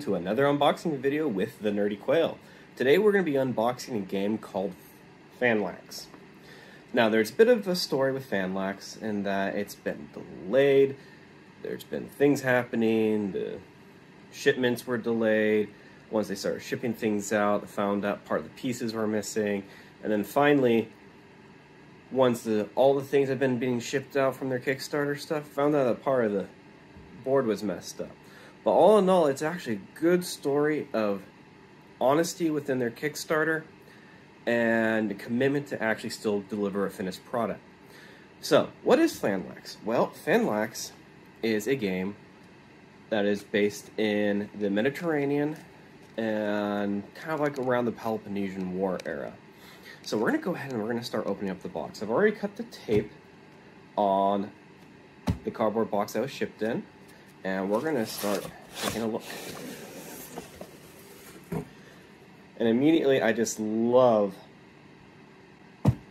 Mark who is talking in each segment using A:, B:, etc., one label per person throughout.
A: to another unboxing video with the Nerdy Quail. Today we're going to be unboxing a game called Fanlax. Now there's a bit of a story with Fanlax in that it's been delayed, there's been things happening, the shipments were delayed, once they started shipping things out, they found out part of the pieces were missing, and then finally, once the all the things have been being shipped out from their Kickstarter stuff, found out that part of the board was messed up. But all in all, it's actually a good story of honesty within their Kickstarter and a commitment to actually still deliver a finished product. So, what is Phanlax? Well, Phanlax is a game that is based in the Mediterranean and kind of like around the Peloponnesian War era. So we're going to go ahead and we're going to start opening up the box. I've already cut the tape on the cardboard box that was shipped in and we're gonna start taking a look. And immediately I just love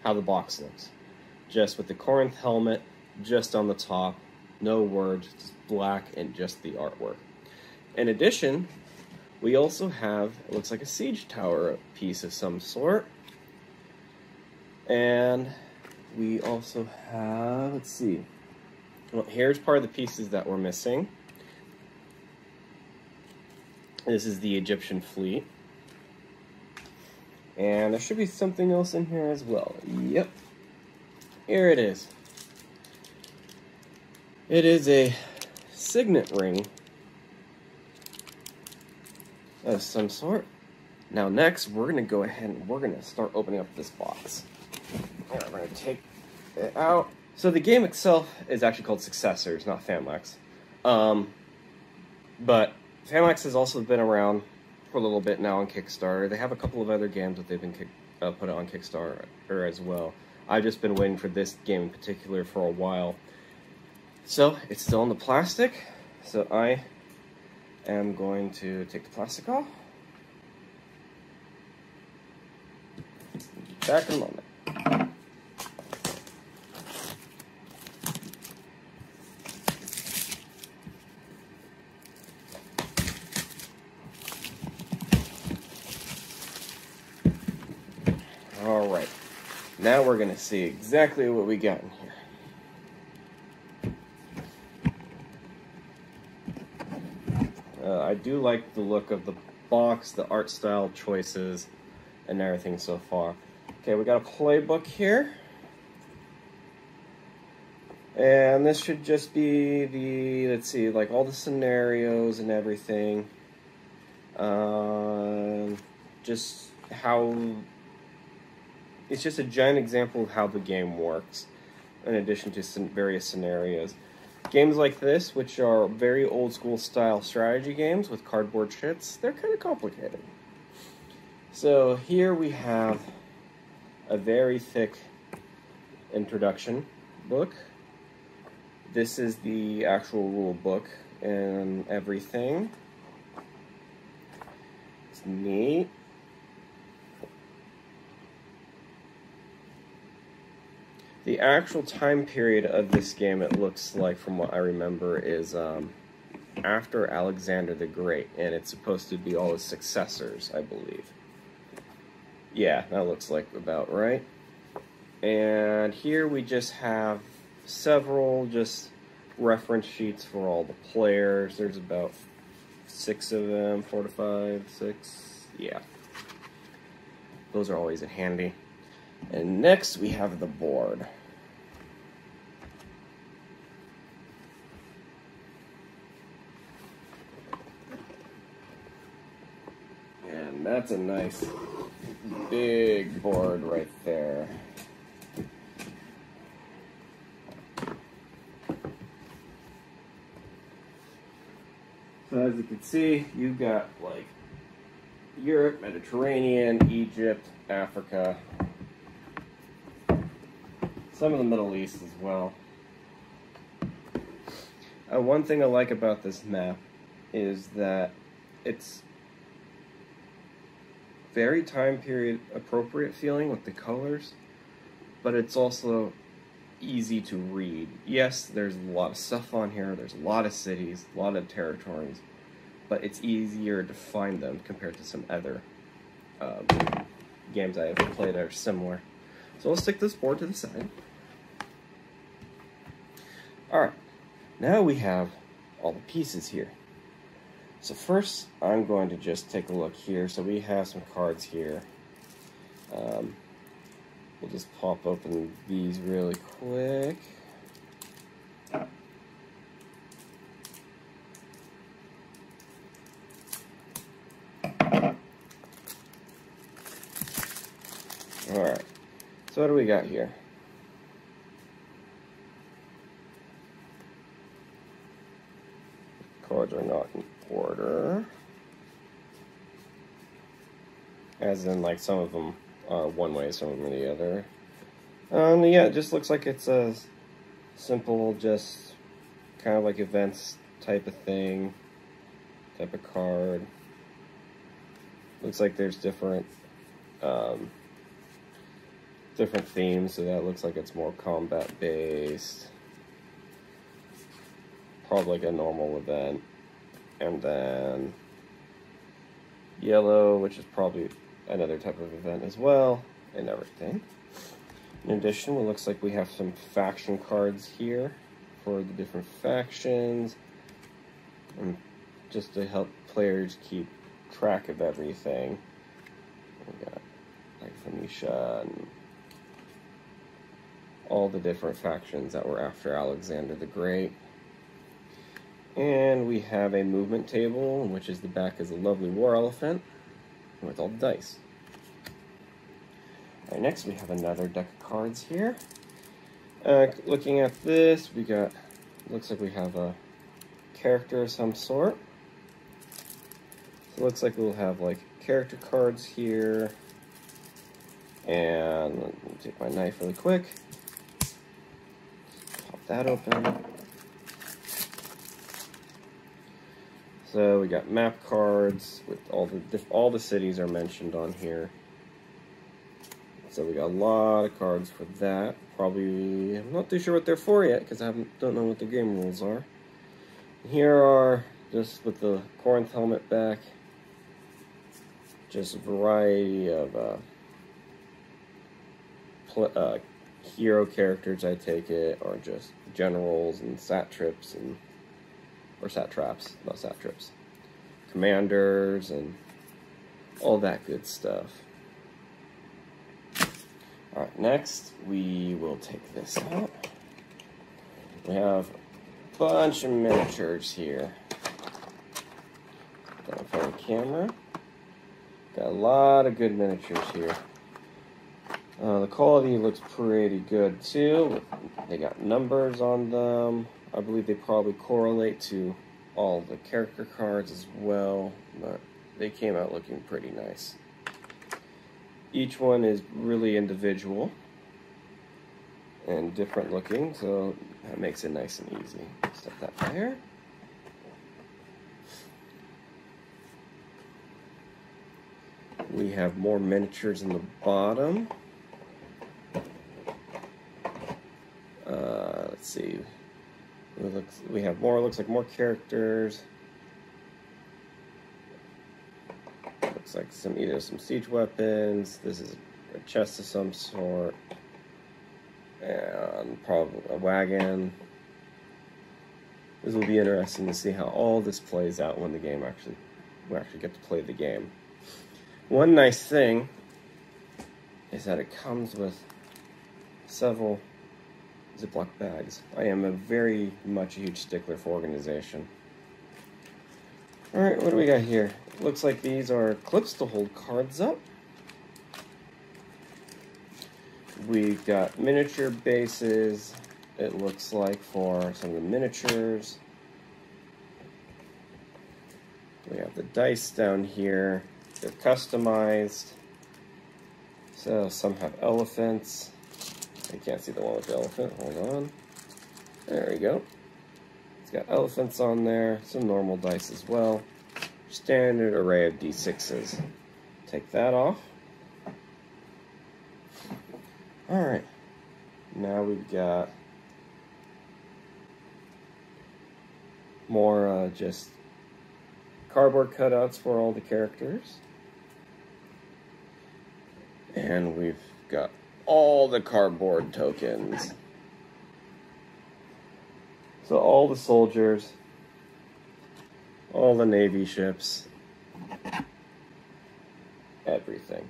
A: how the box looks. Just with the Corinth helmet just on the top, no words, just black and just the artwork. In addition, we also have, it looks like a siege tower piece of some sort. And we also have, let's see, well, here's part of the pieces that we're missing. This is the Egyptian fleet. And there should be something else in here as well. Yep. Here it is. It is a signet ring of some sort. Now next, we're to go ahead and we're to start opening up this box. And going to take it out. So the game itself is actually called Successors, not Phanlax. Um, but Phanlax has also been around for a little bit now on Kickstarter. They have a couple of other games that they've been kick, uh, put on Kickstarter as well. I've just been waiting for this game in particular for a while. So, it's still in the plastic, so I am going to take the plastic off. Back in a moment. All right, now we're gonna see exactly what we got in here. Uh, I do like the look of the box, the art style choices, and everything so far. Okay, we got a playbook here. And this should just be the, let's see, like all the scenarios and everything. Uh, just how it's just a giant example of how the game works, in addition to some various scenarios. Games like this, which are very old school style strategy games with cardboard shits, they're kind of complicated. So here we have a very thick introduction book. This is the actual rule book and everything. It's neat. The actual time period of this game, it looks like, from what I remember, is um, after Alexander the Great, and it's supposed to be all his successors, I believe. Yeah, that looks like about right. And here we just have several just reference sheets for all the players. There's about six of them, four to five, six, yeah. Those are always handy. And next we have the board. And that's a nice big board right there. So as you can see, you've got like Europe, Mediterranean, Egypt, Africa, some of the Middle East as well. Uh, one thing I like about this map is that it's very time period appropriate feeling with the colors, but it's also easy to read. Yes, there's a lot of stuff on here, there's a lot of cities, a lot of territories, but it's easier to find them compared to some other um, games I have played that are similar. So let's stick this board to the side. Alright, now we have all the pieces here. So first, I'm going to just take a look here. So we have some cards here. Um, we'll just pop open these really quick. Alright, so what do we got here? Cards are not order. As in, like, some of them are one way, some of them are the other. Um, yeah, it just looks like it's a simple, just kind of like events type of thing, type of card. Looks like there's different um, different themes, so that looks like it's more combat based. Probably like a normal event. And then yellow, which is probably another type of event as well, and everything. In addition, it looks like we have some faction cards here for the different factions, and just to help players keep track of everything. We got like Phoenicia and all the different factions that were after Alexander the Great. And we have a movement table, which is the back is a lovely war elephant with all the dice. Alright, next we have another deck of cards here. Uh, looking at this, we got, looks like we have a character of some sort. So looks like we'll have like character cards here. And let me take my knife really quick Pop that open. So we got map cards with all the all the cities are mentioned on here. So we got a lot of cards for that. Probably I'm not too sure what they're for yet because I don't know what the game rules are. Here are just with the Corinth helmet back. Just a variety of uh, uh, hero characters, I take it, or just generals and satraps and or satraps, not satraps, commanders and all that good stuff. All right, next we will take this out. We have a bunch of miniatures here. Got the camera. Got a lot of good miniatures here. Uh, the quality looks pretty good too. They got numbers on them. I believe they probably correlate to all the character cards as well, but they came out looking pretty nice. Each one is really individual and different looking, so that makes it nice and easy. Set that there. We have more miniatures in the bottom. Uh, let's see. We, looks, we have more, looks like more characters. Looks like some either some siege weapons. This is a chest of some sort. And probably a wagon. This will be interesting to see how all this plays out when the game actually we actually get to play the game. One nice thing is that it comes with several Ziploc bags. I am a very much a huge stickler for organization. Alright, what do we got here? Looks like these are clips to hold cards up. We've got miniature bases, it looks like, for some of the miniatures. We have the dice down here. They're customized. So some have elephants. I can't see the one with the elephant. Hold on. There we go. It's got elephants on there, some normal dice as well. Standard array of d6s. Take that off. Alright. Now we've got more uh, just cardboard cutouts for all the characters. And we've got all the cardboard tokens. So all the soldiers, all the Navy ships, everything.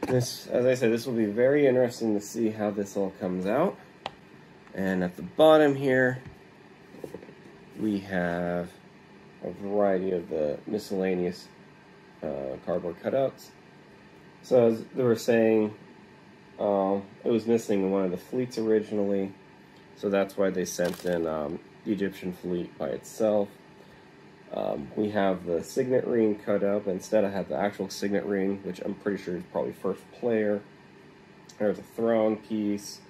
A: This, as I said, this will be very interesting to see how this all comes out. And at the bottom here, we have a variety of the miscellaneous uh, cardboard cutouts. So as they were saying, um, it was missing in one of the fleets originally, so that's why they sent in um, the Egyptian fleet by itself. Um, we have the signet ring cut up. Instead, I have the actual signet ring, which I'm pretty sure is probably first player. There's a throne piece.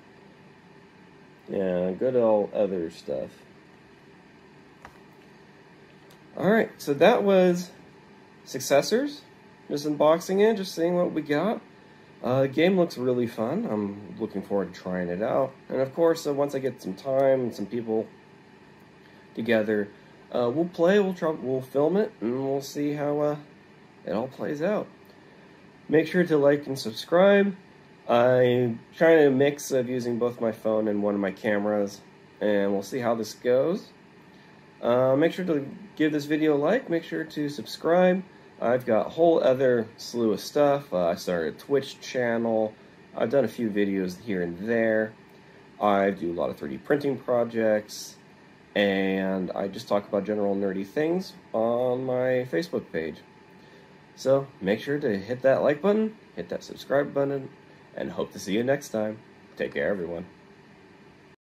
A: Yeah, good old other stuff. Alright, so that was Successors. Just unboxing it, just seeing what we got. Uh, the game looks really fun. I'm looking forward to trying it out. And of course, uh, once I get some time and some people together, uh, we'll play, we'll try, we'll film it, and we'll see how uh, it all plays out. Make sure to like and subscribe. I'm trying a mix of using both my phone and one of my cameras, and we'll see how this goes. Uh, make sure to give this video a like, make sure to subscribe. I've got a whole other slew of stuff. Uh, I started a Twitch channel. I've done a few videos here and there. I do a lot of 3D printing projects and I just talk about general nerdy things on my Facebook page. So make sure to hit that like button, hit that subscribe button, and hope to see you next time. Take care, everyone.